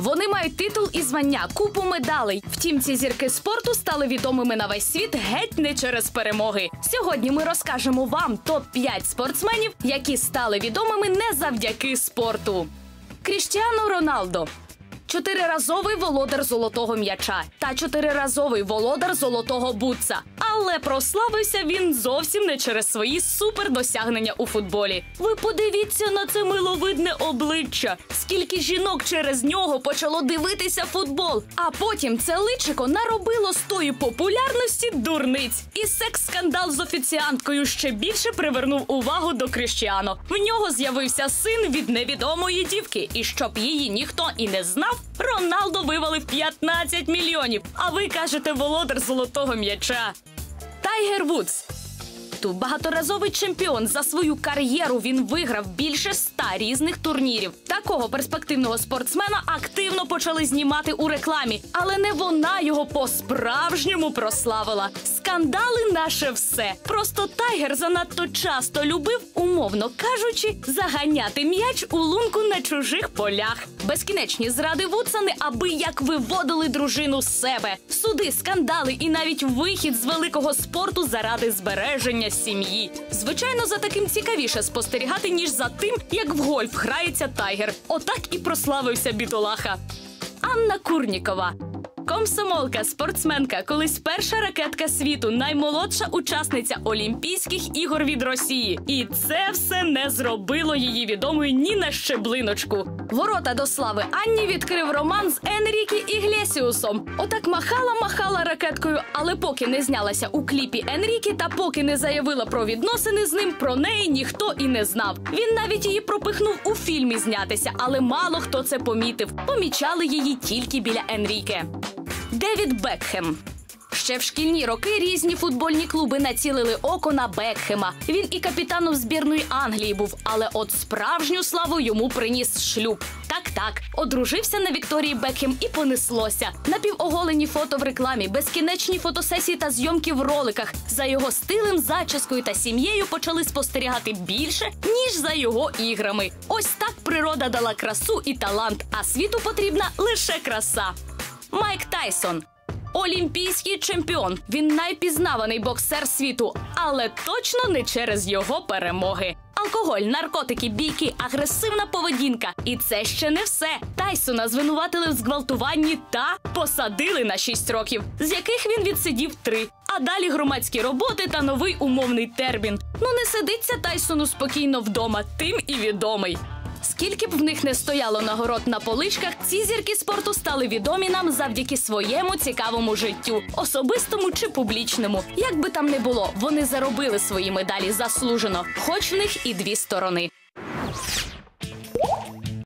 Вони мають титул і звання, купу медалей. Втім, ці зірки спорту стали відомими на весь світ геть не через перемоги. Сьогодні ми розкажемо вам топ 5 спортсменів, які стали відомими не завдяки спорту. Кріштіану Роналдо. Чотириразовий володар золотого м'яча та чотириразовий володар золотого бутса. Але прославився він зовсім не через свої супердосягнення у футболі. Ви подивіться на це миловидне обличчя. Скільки жінок через нього почало дивитися футбол. А потім це личико наробило з тої популярності дурниць. І секс-скандал з офіціанткою ще більше привернув увагу до Кріштіано. В нього з'явився син від невідомої дівки. І щоб її ніхто і не знав, Роналдо вивалив 15 мільйонів. А ви кажете володар золотого м'яча. Тайгер Вудс. Багаторазовий чемпіон за свою кар'єру він виграв більше ста різних турнірів. Такого перспективного спортсмена активно почали знімати у рекламі, але не вона його по-справжньому прославила. Скандали наше все. Просто Тайгер занадто часто любив, умовно кажучи, заганяти м'яч у лунку на чужих полях. Безкінечні зради Вудса неабияк виводили дружину з себе. Суди, скандали і навіть вихід з великого спорту заради збереження сім'ї. Звичайно, за таким цікавіше спостерігати, ніж за тим, як в гольф грається тайгер. Отак і прославився бідолаха. Анна Курнікова. Комсомолка, спортсменка, колись перша ракетка світу, наймолодша учасниця Олімпійських ігор від Росії. І це все не зробило її відомою ні на щеблиночку. Ворота до слави Анні відкрив роман з Енріке Іглесіасом. Отак махала, махала ракеткою, але поки не знялася у кліпі Енріке та поки не заявила про відносини з ним, про неї ніхто і не знав. Він навіть її пропихнув у фільмі знятися, але мало хто це помітив. Помічали її тільки біля Енріке. Девід Бекхем. Ще в шкільні роки різні футбольні клуби націлили око на Бекхема. Він і капітаном збірної Англії був, але от справжню славу йому приніс шлюб. Так, так, одружився на Вікторії Бекхем і понеслося. Напівоголені фото в рекламі, безкінечні фотосесії та зйомки в роликах. За його стилем, зачіскою та сім'єю почали спостерігати більше, ніж за його іграми. Ось так природа дала красу і талант, а світу потрібна лише краса. Майк Тайсон. Олімпійський чемпіон. Він найпізнаваний боксер світу, але точно не через його перемоги. Алкоголь, наркотики, бійки, агресивна поведінка. І це ще не все. Тайсона звинуватили в зґвалтуванні та посадили на 6 років, з яких він відсидів 3. А далі громадські роботи та новий умовний термін. Ну не сидиться Тайсону спокійно вдома, тим і відомий. Скільки б в них не стояло нагород на поличках, ці зірки спорту стали відомі нам завдяки своєму цікавому життю, особистому чи публічному. Як би там не було, вони заробили свої медалі заслужено, хоч в них і дві сторони.